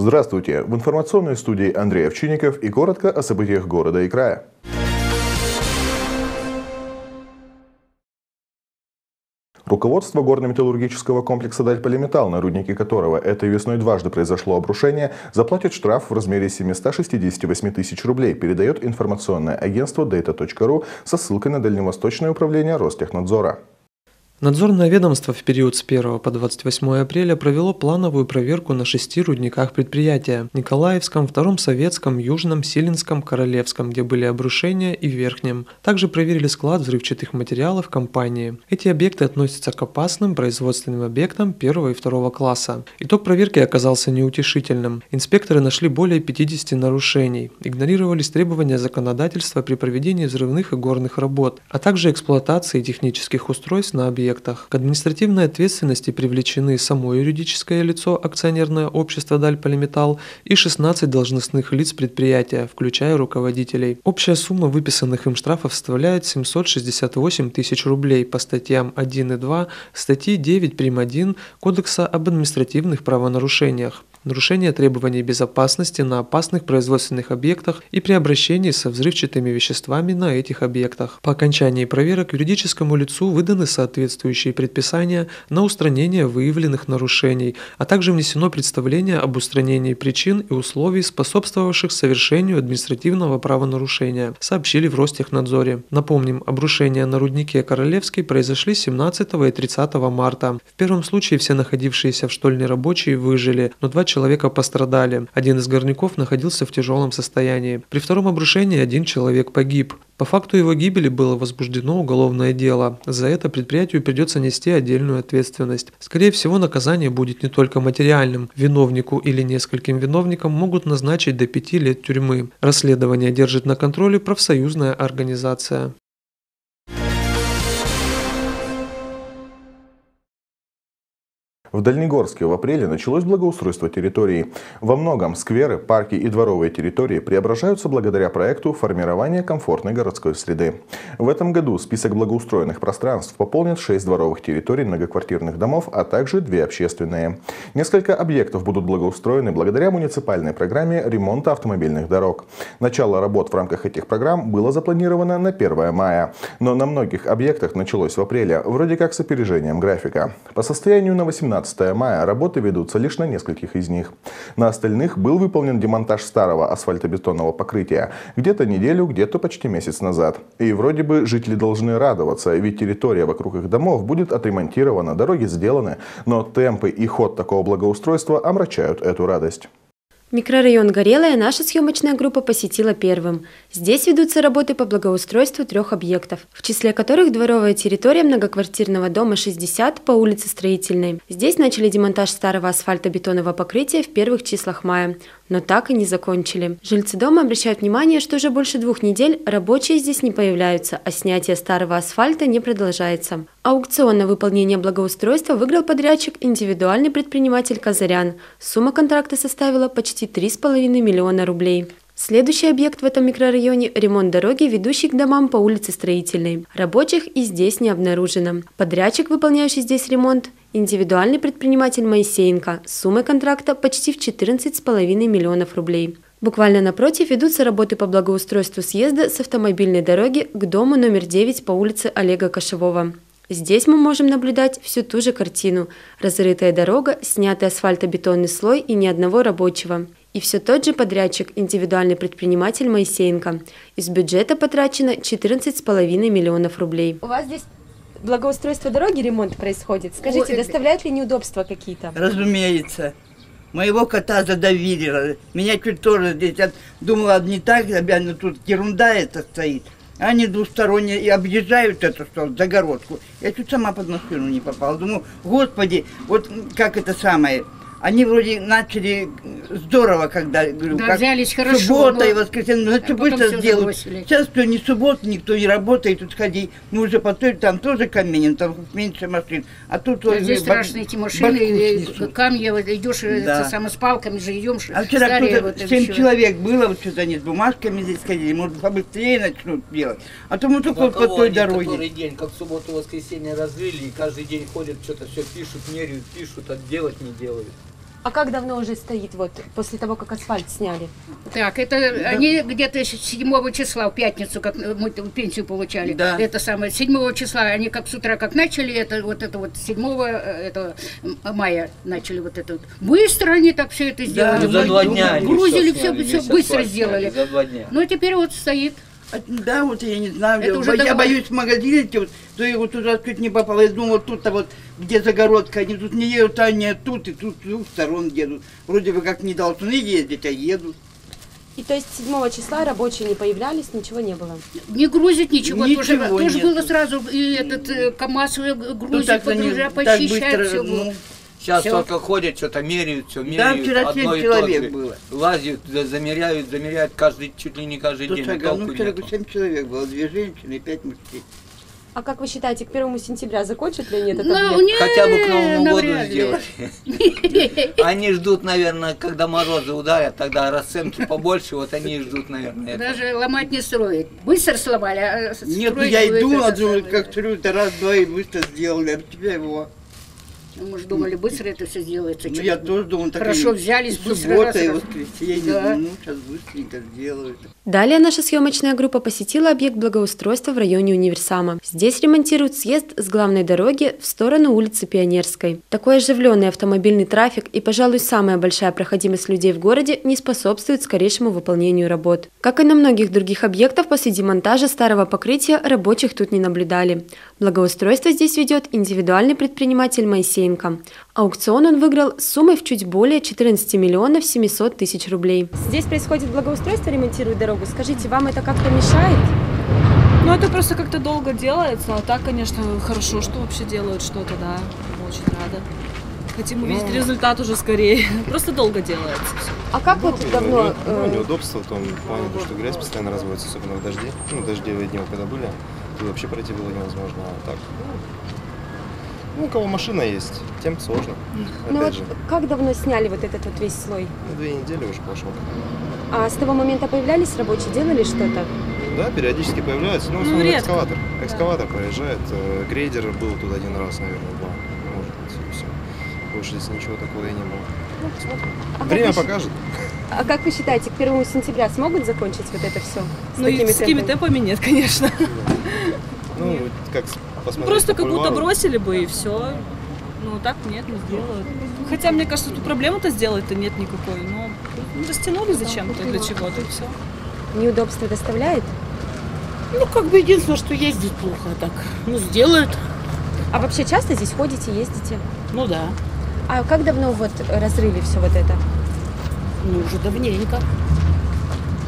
Здравствуйте! В информационной студии Андрей Овчинников и коротко о событиях города и края. Руководство горно-металлургического комплекса «Дальполиметалл», на руднике которого этой весной дважды произошло обрушение, заплатит штраф в размере 768 тысяч рублей, передает информационное агентство data.ru со ссылкой на Дальневосточное управление Ростехнадзора. Надзорное ведомство в период с 1 по 28 апреля провело плановую проверку на шести рудниках предприятия – Николаевском, Втором Советском, Южном, Силинском, Королевском, где были обрушения, и Верхнем. Также проверили склад взрывчатых материалов компании. Эти объекты относятся к опасным производственным объектам первого и второго класса. Итог проверки оказался неутешительным. Инспекторы нашли более 50 нарушений, игнорировались требования законодательства при проведении взрывных и горных работ, а также эксплуатации технических устройств на объектах объектах. К административной ответственности привлечены само юридическое лицо акционерное общество «Дальполиметалл» и 16 должностных лиц предприятия, включая руководителей. Общая сумма выписанных им штрафов составляет 768 тысяч рублей по статьям 1 и 2 статьи 9 прим. 1 Кодекса об административных правонарушениях нарушение требований безопасности на опасных производственных объектах и при обращении со взрывчатыми веществами на этих объектах. По окончании проверок юридическому лицу выданы соответствующие предписания на устранение выявленных нарушений, а также внесено представление об устранении причин и условий, способствовавших совершению административного правонарушения, сообщили в Ростехнадзоре. Напомним, обрушения на руднике Королевский произошли 17 и 30 марта. В первом случае все находившиеся в штольне рабочие выжили, но два человека пострадали. Один из горняков находился в тяжелом состоянии. При втором обрушении один человек погиб. По факту его гибели было возбуждено уголовное дело. За это предприятию придется нести отдельную ответственность. Скорее всего, наказание будет не только материальным. Виновнику или нескольким виновникам могут назначить до пяти лет тюрьмы. Расследование держит на контроле профсоюзная организация. В Дальнегорске в апреле началось благоустройство территории. Во многом скверы, парки и дворовые территории преображаются благодаря проекту формирования комфортной городской среды. В этом году список благоустроенных пространств пополнит 6 дворовых территорий многоквартирных домов, а также две общественные. Несколько объектов будут благоустроены благодаря муниципальной программе ремонта автомобильных дорог. Начало работ в рамках этих программ было запланировано на 1 мая, но на многих объектах началось в апреле, вроде как с опережением графика. По состоянию на 18 15 мая работы ведутся лишь на нескольких из них. На остальных был выполнен демонтаж старого асфальтобетонного покрытия где-то неделю, где-то почти месяц назад. И вроде бы жители должны радоваться, ведь территория вокруг их домов будет отремонтирована, дороги сделаны, но темпы и ход такого благоустройства омрачают эту радость. Микрорайон Горелая наша съемочная группа посетила первым. Здесь ведутся работы по благоустройству трех объектов, в числе которых дворовая территория многоквартирного дома 60 по улице Строительной. Здесь начали демонтаж старого асфальтобетонного покрытия в первых числах мая но так и не закончили. Жильцы дома обращают внимание, что уже больше двух недель рабочие здесь не появляются, а снятие старого асфальта не продолжается. Аукцион на выполнение благоустройства выиграл подрядчик индивидуальный предприниматель Казарян. Сумма контракта составила почти 3,5 миллиона рублей. Следующий объект в этом микрорайоне – ремонт дороги, ведущей к домам по улице Строительной. Рабочих и здесь не обнаружено. Подрядчик, выполняющий здесь ремонт, индивидуальный предприниматель Моисеенко с суммой контракта почти в 14,5 миллионов рублей. Буквально напротив ведутся работы по благоустройству съезда с автомобильной дороги к дому номер 9 по улице Олега Кошевого. Здесь мы можем наблюдать всю ту же картину – разрытая дорога, снятый асфальтобетонный слой и ни одного рабочего – и все тот же подрядчик, индивидуальный предприниматель Моисеенко. Из бюджета потрачено 14,5 миллионов рублей. У вас здесь благоустройство дороги, ремонт происходит. Скажите, доставляет ли неудобства какие-то? Разумеется. Моего кота задавили. Меня чуть тоже здесь от... думала, не так, но тут ерунда это стоит. Они двусторонние и объезжают эту что, загородку. Я чуть сама под машину не попала. Думаю, господи, вот как это самое, они вроде начали здорово, когда, говорю, да, как взялись хорошо, суббота и воскресенье, ну это а быстро сделают. Забросили. Сейчас кто не суббота, никто не работает, тут ходи, мы уже потом, там тоже Каменин, там меньше машин, а тут... А здесь страшные эти машины, и камни, вот, идешь э, да. с палками же идем, А вчера кто-то, вот, 7 все. человек было, вот что-то они с бумажками здесь ходили, может побыстрее начнут делать, а то мы только вот по той дороге. Который день, как в субботу-воскресенье развели, и каждый день ходят, что-то все пишут, меряют, пишут, а делать не делают. А как давно уже стоит, вот, после того, как асфальт сняли? Так, это они где-то 7 числа, в пятницу, как мы пенсию получали. Да. Это самое, 7 числа, они как с утра как начали, это вот это вот 7 это, мая начали вот это вот. Быстро они так все это сделали. за два дня Грузили, все, сняли, все весь быстро сделали. за два дня. Ну, теперь вот стоит. А, Да, вот я не знаю, Это я, уже я давно. боюсь в магазине идти, вот, то я вот туда чуть не попала, я думала, тут-то вот, где загородка, они тут не едут, а они тут и тут с двух сторон едут. Вроде бы как не должны ездить, а едут. И то есть 7 числа рабочие не появлялись, ничего не было? Не грузит ничего, Ничего тоже, тоже было сразу, и этот э, КамАЗ э, грузит, Ну, так они погружает, так почищает, быстро, все было. ну, Сейчас Всё. только ходят, что-то меряют, все меряют. вчера одно и человек же. было. Лазят, за- замеряют, замеряют каждый, чуть ли не каждый тут день. толку ну, вчера нету. 7 человек было, две женщины и пять мужчин. А как вы считаете, к 1 сентября закончат ли они этот Ну, объект? не, Хотя бы к Новому году сделать. Они ждут, наверное, когда морозы ударят, тогда расценки побольше, вот они и ждут, наверное. Даже ломать не строить. Быстро сломали, а Нет, ну я и будет думала, это думаю, как трюк, раз-два и быстро сделали, а тебя его. Мы же думали, быстро это все сделается. Ну я тоже думал, так Хорошо взялись, и быстро суббота, раз, и воскресенье, Да. ну сейчас быстренько сделают. Далее наша съемочная группа посетила объект благоустройства в районе Универсама. Здесь ремонтируют съезд с главной дороги в сторону улицы Пионерской. Такой оживленный автомобильный трафик и, пожалуй, самая большая проходимость людей в городе не способствует скорейшему выполнению работ. Как и на многих других объектах, после демонтажа старого покрытия рабочих тут не наблюдали. Благоустройство здесь ведет индивидуальный предприниматель Моисеенко. Аукцион он выиграл с суммой в чуть более 14 миллионов 700 тысяч рублей. Здесь происходит благоустройство, ремонтируют дорогу. Скажите, вам это как-то мешает? Ну, это просто как-то долго делается, а так, конечно, хорошо, что вообще делают что-то, да. Очень рада. Хотим увидеть результат уже скорее. Просто долго делается. А как вот давно... Ну, э, неудобство в том плане, то, что грязь постоянно разводится, особенно в дожди. Ну, дождевые дни, когда были, то вообще пройти было невозможно. А так, ну, у кого машина есть, тем сложно. ну Опять вот же, как давно сняли вот этот вот весь слой? ну, две недели уже пошел. А с того момента появлялись рабочие, делали что-то? Да, периодически появляются, но в Ну, основном редко. экскаватор. Экскаватор проезжает, э, грейдер был тут один раз, наверное, два, может быть, и все. Больше здесь ничего такого и не было. Посмотрим. А Время покажет. А как вы считаете, к 1 сентября смогут закончить вот это все? Ну, и с такими темпами нет, конечно. Ну, как с- посмотреть Просто по как будто бросили бы и все. Ну, так нет, не сделают. Хотя, мне кажется, тут проблемы-то сделать-то нет никакой. Но ну, растянули зачем-то, для чего-то, и все. Неудобства доставляет? Ну, как бы единственное, что ездить плохо а так. Ну, сделают. А вообще часто здесь ходите, ездите? Ну да. А как давно вот разрыли все вот это? Ну, уже давненько.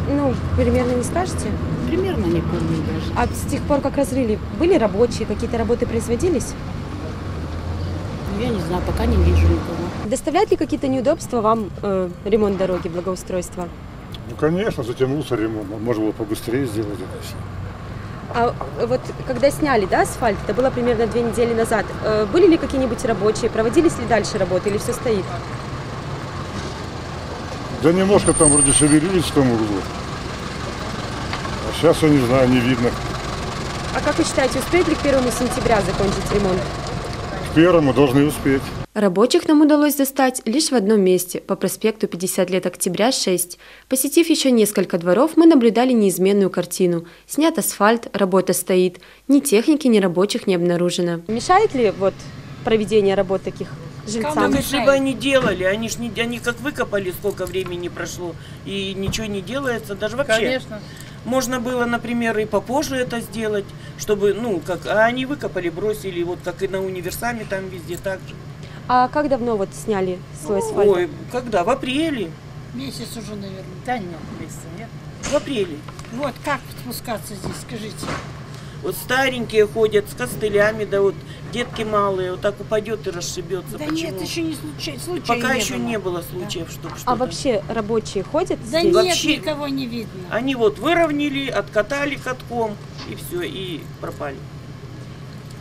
Ну, примерно не скажете? Примерно не помню даже. А с тех пор, как разрыли, были рабочие, какие-то работы производились? Ну, я не знаю, пока не вижу никого. Доставляет ли какие-то неудобства вам э, ремонт дороги, благоустройство? Ну, конечно, затянулся ремонт. Можно было побыстрее сделать это все. А э, вот когда сняли, да, асфальт, это было примерно две недели назад, э, были ли какие-нибудь рабочие, проводились ли дальше работы или все стоит? Да немножко там вроде шевелились в том углу. Сейчас, я не знаю, не видно. А как вы считаете, успеет ли к 1 сентября закончить ремонт? К первому должны успеть. Рабочих нам удалось достать лишь в одном месте, по проспекту 50 лет октября 6. Посетив еще несколько дворов, мы наблюдали неизменную картину. Снят асфальт, работа стоит. Ни техники, ни рабочих не обнаружено. Мешает ли вот проведение работ таких жильцам? Так если бы они делали, они ж не, они как выкопали, сколько времени прошло, и ничего не делается, даже вообще. Конечно. Можно было, например, и попозже это сделать, чтобы, ну, как, а они выкопали, бросили, вот как и на универсаме там везде так же. А как давно вот сняли слой асфальта? Ой, когда? В апреле. Месяц уже, наверное. Да нет, месяца нет. В апреле. Вот как спускаться здесь, скажите? Вот старенькие ходят с костылями, да вот детки малые, вот так упадет и расшибется. Да Почему? нет, еще не случай, случая Пока не еще было. не было случаев, чтобы А что-то. вообще рабочие ходят Да здесь? нет, Вообще- никого не видно. Они вот выровняли, откатали катком, и все, и пропали.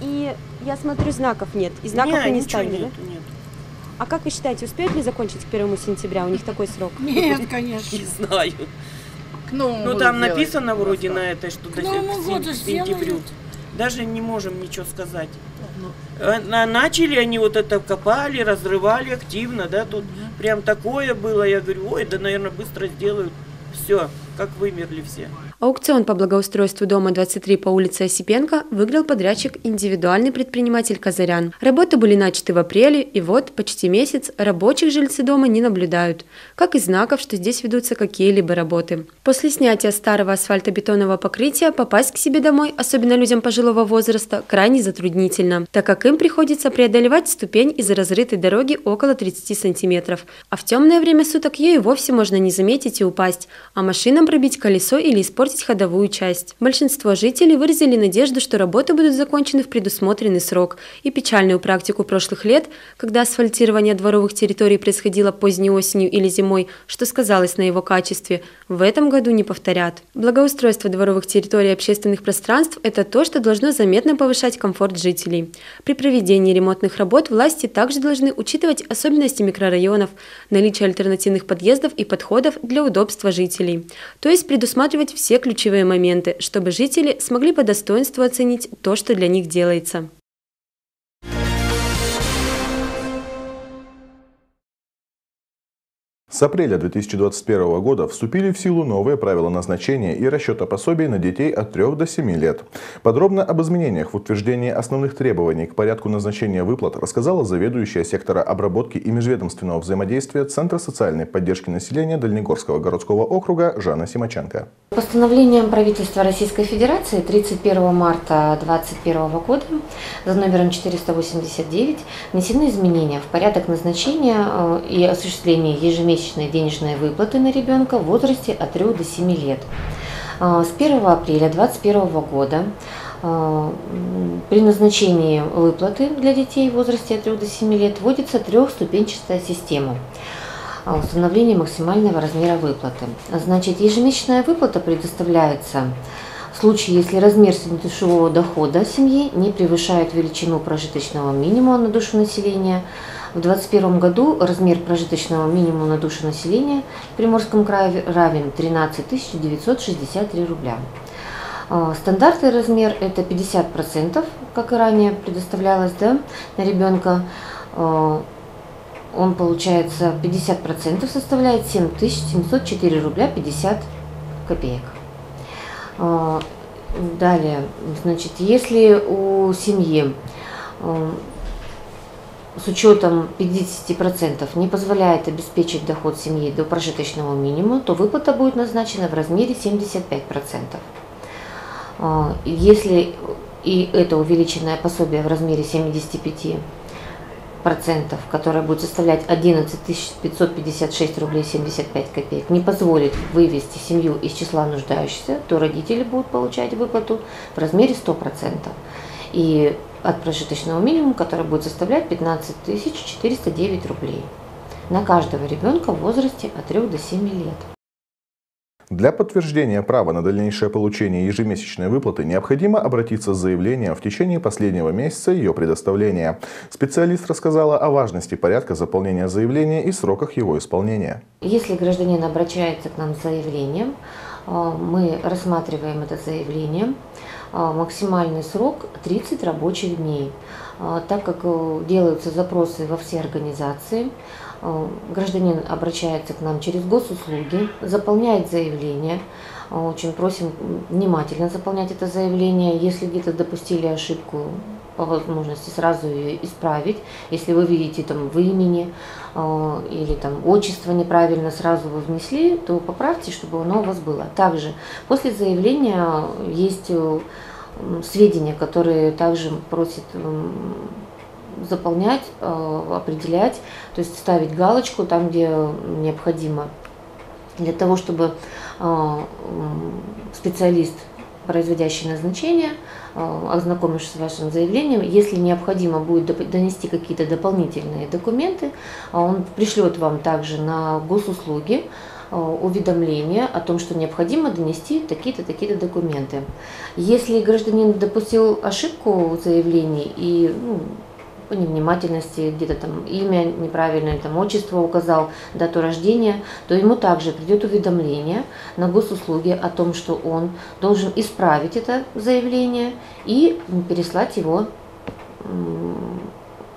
И я смотрю, знаков нет. И знаков Не, вы не ставили, да? нету, нету. А как вы считаете, успеют ли закончить к 1 сентября? У них такой срок. Нет, конечно. Не знаю. К Новому Ну году там сделать. написано вроде на этой, что до Новому сен- году к сентябрю. сделают. Даже не можем ничего сказать. Э, на- Начали они вот это копали, разрывали активно, да, тут прям такое было. Я говорю, ой, да, наверное, быстро сделают. Все, как вымерли все. Аукцион по благоустройству дома 23 по улице Осипенко выиграл подрядчик индивидуальный предприниматель Казарян. Работы были начаты в апреле, и вот почти месяц рабочих жильцы дома не наблюдают, как и знаков, что здесь ведутся какие-либо работы. После снятия старого асфальтобетонного покрытия попасть к себе домой, особенно людям пожилого возраста, крайне затруднительно, так как им приходится преодолевать ступень из разрытой дороги около 30 сантиметров, а в темное время суток ее и вовсе можно не заметить и упасть, а машинам пробить колесо или испортить ходовую часть. Большинство жителей выразили надежду, что работы будут закончены в предусмотренный срок, и печальную практику прошлых лет, когда асфальтирование дворовых территорий происходило поздней осенью или зимой, что сказалось на его качестве, в этом году не повторят. Благоустройство дворовых территорий и общественных пространств – это то, что должно заметно повышать комфорт жителей. При проведении ремонтных работ власти также должны учитывать особенности микрорайонов, наличие альтернативных подъездов и подходов для удобства жителей, то есть предусматривать все ключевые моменты, чтобы жители смогли по достоинству оценить то, что для них делается. С апреля 2021 года вступили в силу новые правила назначения и расчета пособий на детей от 3 до 7 лет. Подробно об изменениях в утверждении основных требований к порядку назначения выплат рассказала заведующая сектора обработки и межведомственного взаимодействия Центра социальной поддержки населения Дальнегорского городского округа Жанна Симаченко. Постановлением правительства Российской Федерации 31 марта 2021 года за номером 489 внесены изменения в порядок назначения э, и осуществления ежемесячных ежемесячные денежные выплаты на ребенка в возрасте от 3 до 7 лет. А, с 1 апреля 2021 года а, при назначении выплаты для детей в возрасте от 3 до 7 лет вводится трехступенчатая система а, установления максимального размера выплаты. Значит, ежемесячная выплата предоставляется в случае, если размер среднедушевого дохода семьи не превышает величину прожиточного минимума на душу населения – в 2021 году размер прожиточного минимума на душу населения в Приморском крае равен 13 963 рубля. А, стандартный размер это 50%, как и ранее предоставлялось да, на ребенка. А, он получается 50% составляет 7704 рубля 50 копеек. А, далее, значит, если у семьи с учетом 50% не позволяет обеспечить доход семьи до прожиточного минимума, то выплата будет назначена в размере 75%. А, если и это увеличенное пособие в размере 75%, которое будет составлять 11 556 рублей 75 копеек, не позволит вывести семью из числа нуждающихся, то родители будут получать выплату в размере 100%. И от прожиточного минимума, который будет составлять 15 409 рублей на каждого ребенка в возрасте от 3 до 7 лет. Для подтверждения права на дальнейшее получение ежемесячной выплаты необходимо обратиться с заявлением в течение последнего месяца ее предоставления. Специалист рассказала о важности порядка заполнения заявления и сроках его исполнения. Если гражданин обращается к нам с заявлением, э, мы рассматриваем это заявление, максимальный срок 30 рабочих дней. А, так как э, делаются запросы во все организации, а, гражданин обращается к нам через госуслуги, заполняет заявление. Очень просим внимательно заполнять это заявление. Если где-то допустили ошибку, по возможности сразу ее исправить. Если вы видите там в имени э, или там отчество неправильно сразу вы внесли, то поправьте, чтобы оно у вас было. Также после заявления есть э, сведения, которые также просят э, заполнять, определять, то есть ставить галочку там, где необходимо, для того, чтобы специалист производящий назначение, э, ознакомившись с вашим заявлением, если необходимо будет донести какие-то дополнительные документы, э, он пришлет вам также на госуслуги э, уведомление о том, что необходимо донести такие-то, такие-то документы. Если гражданин допустил ошибку в заявлении и ну, невнимательности, где-то там имя неправильное, там отчество указал, дату рождения, то ему также придет уведомление на госуслуги о том, что он должен исправить это заявление и переслать его,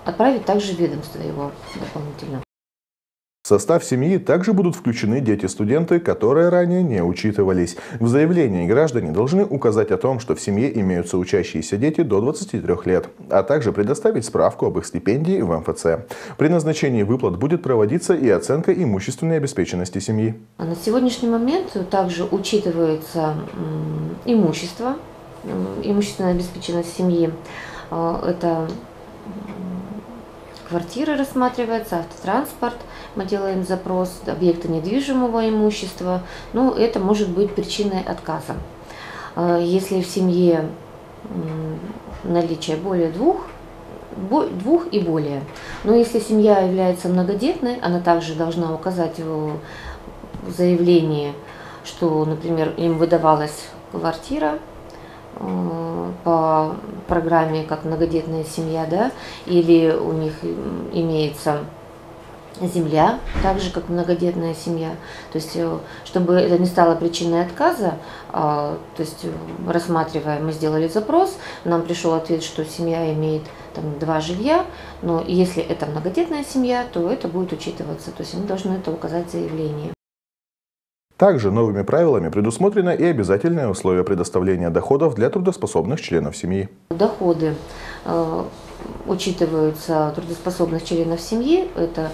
отправить также ведомство его дополнительно. В состав семьи также будут включены дети-студенты, которые ранее не учитывались. В заявлении граждане должны указать о том, что в семье имеются учащиеся дети до 23 лет, а также предоставить справку об их стипендии в МФЦ. При назначении выплат будет проводиться и оценка имущественной обеспеченности семьи. На сегодняшний момент также учитывается имущество, имущественная обеспеченность семьи. А, это квартира рассматривается, автотранспорт – мы делаем запрос, объекты недвижимого имущества, ну, это может быть причиной отказа. А, если в семье наличие более двух, двух и более. Но если семья является многодетной, она также должна указать в заявлении, что, например, им выдавалась квартира по программе как многодетная семья, да, или у них имеется земля, так же как многодетная семья. То есть, э, чтобы это не стало причиной отказа, а, то есть, э, рассматривая, мы сделали запрос, нам пришел ответ, что семья имеет там, два жилья, но если это многодетная семья, то это будет учитываться. То есть, мы должны это указать в заявлении. Также новыми правилами предусмотрено и обязательное условие предоставления доходов для трудоспособных членов семьи. Доходы э, учитываются трудоспособных членов семьи. Это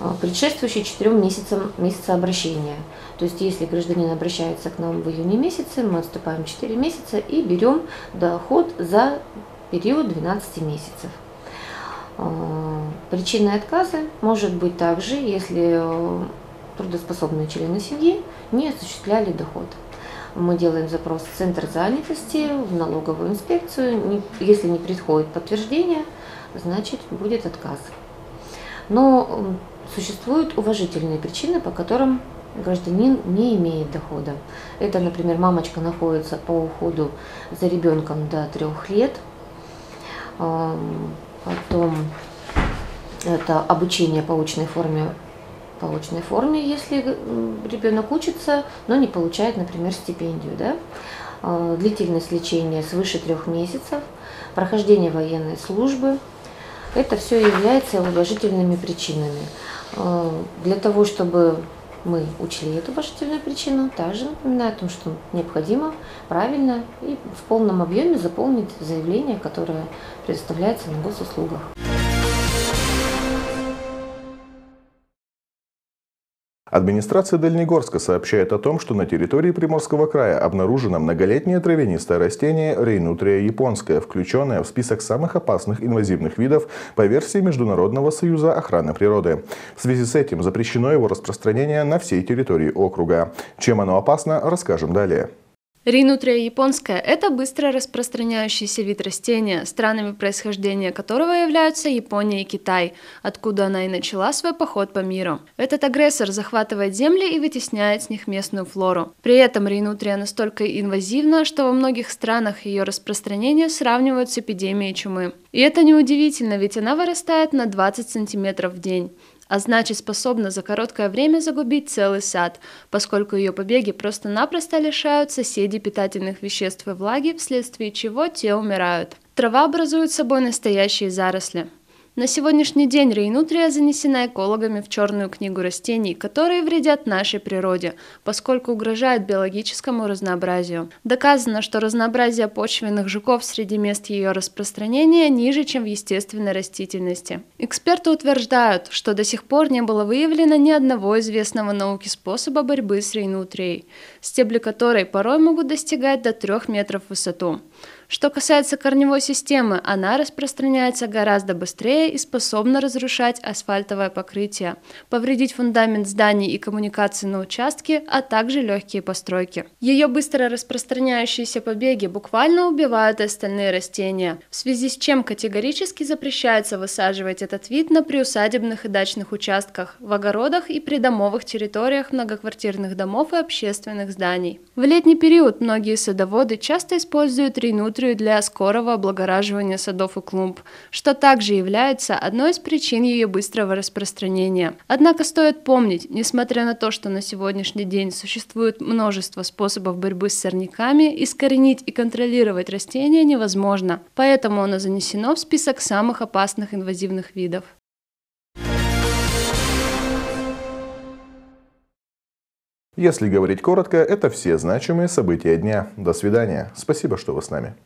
а, предшествующие четырем месяцам месяца обращения. То есть, если гражданин обращается к нам в июне месяце, мы отступаем 4 месяца и берем доход за период 12 месяцев. А, причиной отказа может быть также, если э, трудоспособные члены семьи не осуществляли доход. Мы делаем запрос в Центр занятости, в налоговую инспекцию. Если не приходит подтверждение, значит будет отказ. Но Существуют уважительные причины, по которым гражданин не имеет дохода. Это, например, мамочка находится по уходу за ребенком до трех лет, потом это обучение по очной форме, по очной форме, если ребенок учится, но не получает, например, стипендию, да? А, длительность лечения свыше трех месяцев, прохождение военной службы. Это все является уважительными причинами. Э, для того, чтобы мы учли эту уважительную причину, также напоминаю о том, что необходимо правильно и в полном объеме заполнить заявление, которое предоставляется на госуслугах. Администрация Дальнегорска сообщает о том, что на территории Приморского края обнаружено многолетнее травянистое растение рейнутрия японская, включенное в список самых опасных инвазивных видов по версии Международного союза охраны природы. В связи с этим запрещено его распространение на всей территории округа. Чем оно опасно, расскажем далее. Ринутрия японская – это быстро распространяющийся вид растения, странами происхождения которого являются Япония и Китай, откуда она и начала свой поход по миру. Этот агрессор захватывает земли и вытесняет с них местную флору. При этом ринутрия настолько инвазивна, что во многих странах ее распространение сравнивают с эпидемией чумы. И это неудивительно, ведь она вырастает на 20 сантиметров в день а значит способна за короткое время загубить целый сад, поскольку ее побеги просто-напросто лишают соседей питательных веществ и влаги, вследствие чего те умирают. Трава образует собой настоящие заросли. На сегодняшний день рейнутрия занесена экологами в черную книгу растений, которые вредят нашей природе, поскольку угрожают биологическому разнообразию. Доказано, что разнообразие почвенных жуков среди мест ее распространения ниже, чем в естественной растительности. Эксперты утверждают, что до сих пор не было выявлено ни одного известного науке способа борьбы с рейнутрией, стебли которой порой могут достигать до 3 метров в высоту. Что касается корневой системы, она распространяется гораздо быстрее и способна разрушать асфальтовое покрытие, повредить фундамент зданий и коммуникации на участке, а также легкие постройки. Ее быстро распространяющиеся побеги буквально убивают остальные растения, в связи с чем категорически запрещается высаживать этот вид на приусадебных и дачных участках, в огородах и придомовых территориях многоквартирных домов и общественных зданий. В летний период многие садоводы часто используют ринут нутрию для скорого облагораживания садов и клумб, что также является одной из причин ее быстрого распространения. Однако стоит помнить, несмотря на то, что на сегодняшний день существует множество способов борьбы с сорняками, искоренить и контролировать растения невозможно, поэтому оно занесено в список самых опасных инвазивных видов. Если говорить коротко, это все значимые события дня. До свидания. Спасибо, что вы с нами.